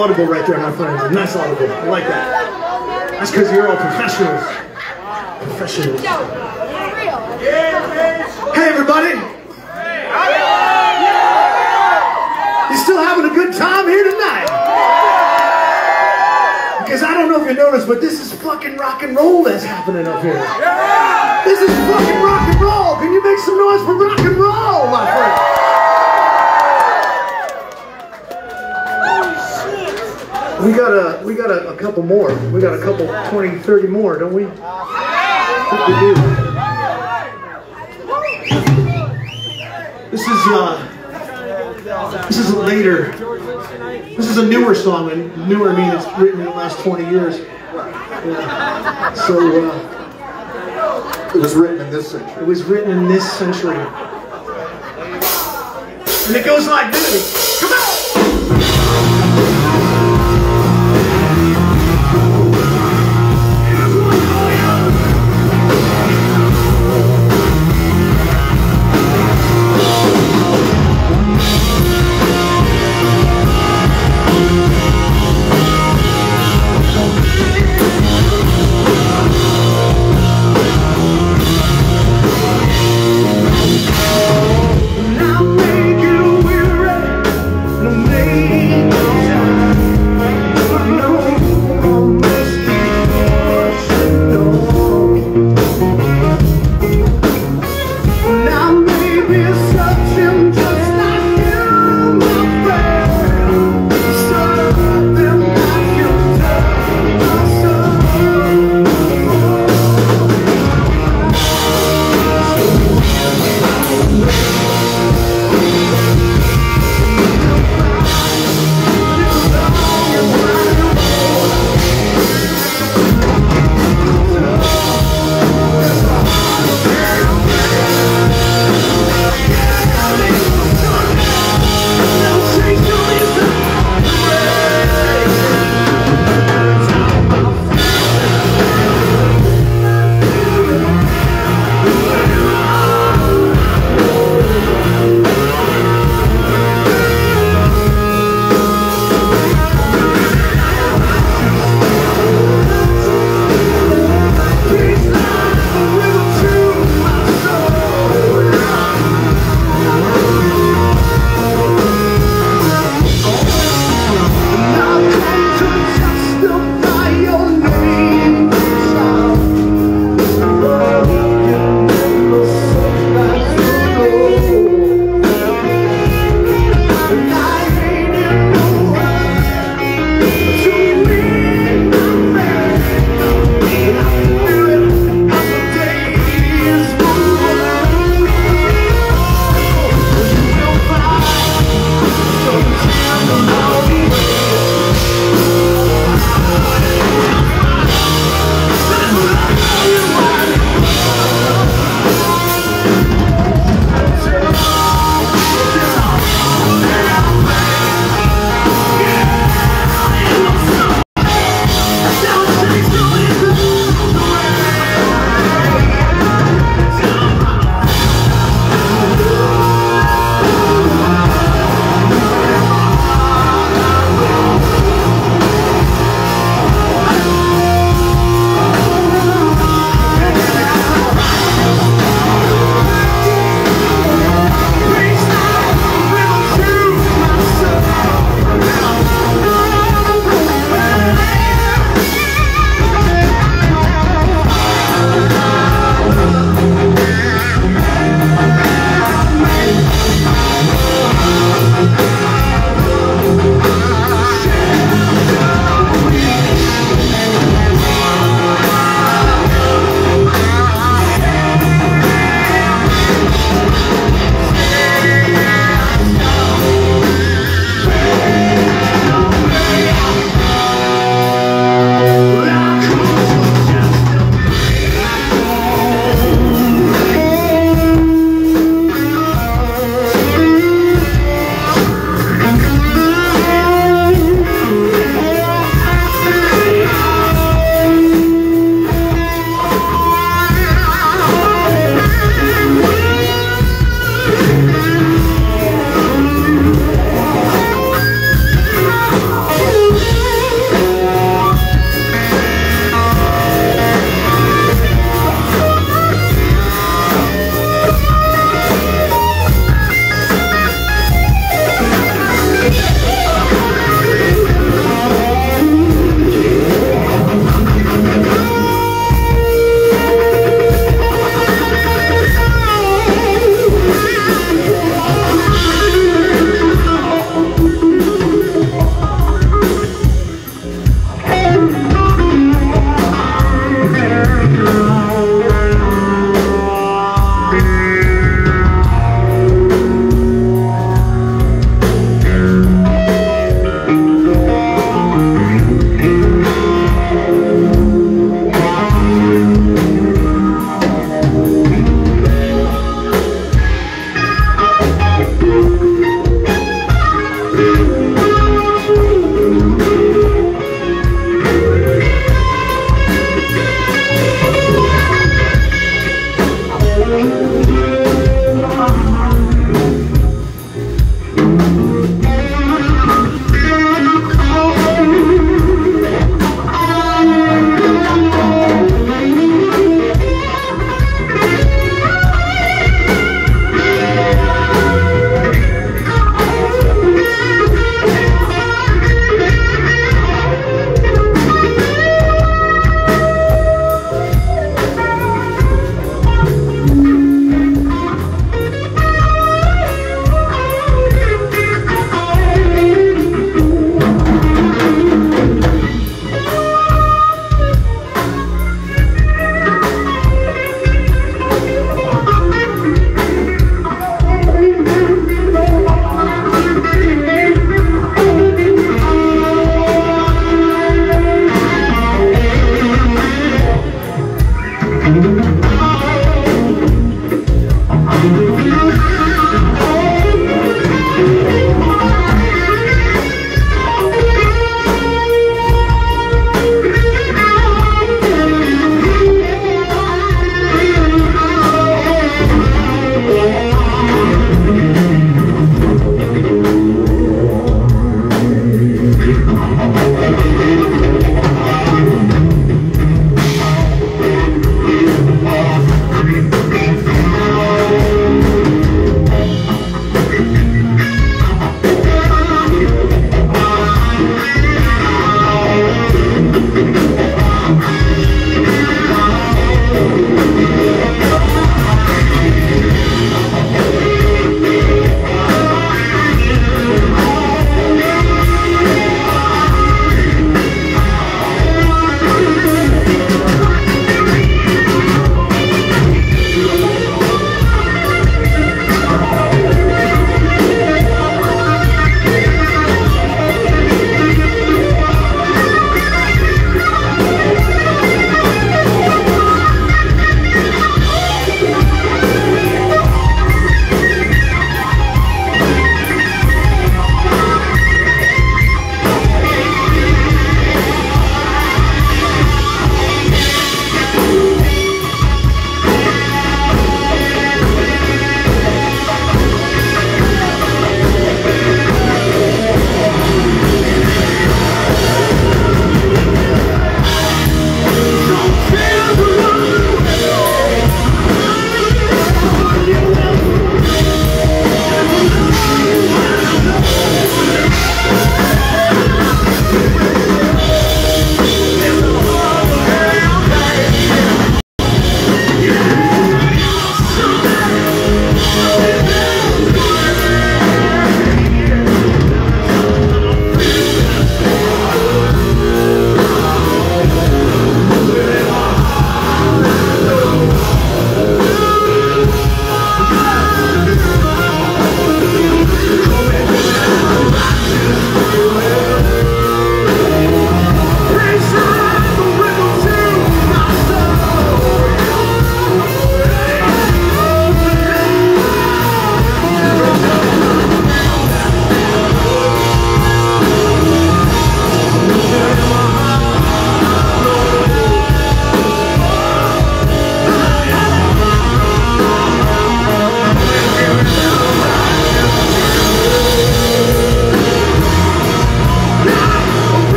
audible right there, my friends. A nice audible. I like that. That's because you're all professionals. Professionals. Hey, everybody. You still having a good time here tonight? Because I don't know if you noticed, but this is fucking rock and roll that's happening up here. This is fucking rock and roll. Can you make some noise for rock and roll, We got a we got a, a couple more. We got a couple 20, 30 more, don't we? We do. This is uh this is a later this is a newer song and newer means it's written in the last 20 years. Yeah. So uh, It was written in this century. it was written in this century. And it goes like this. Come on!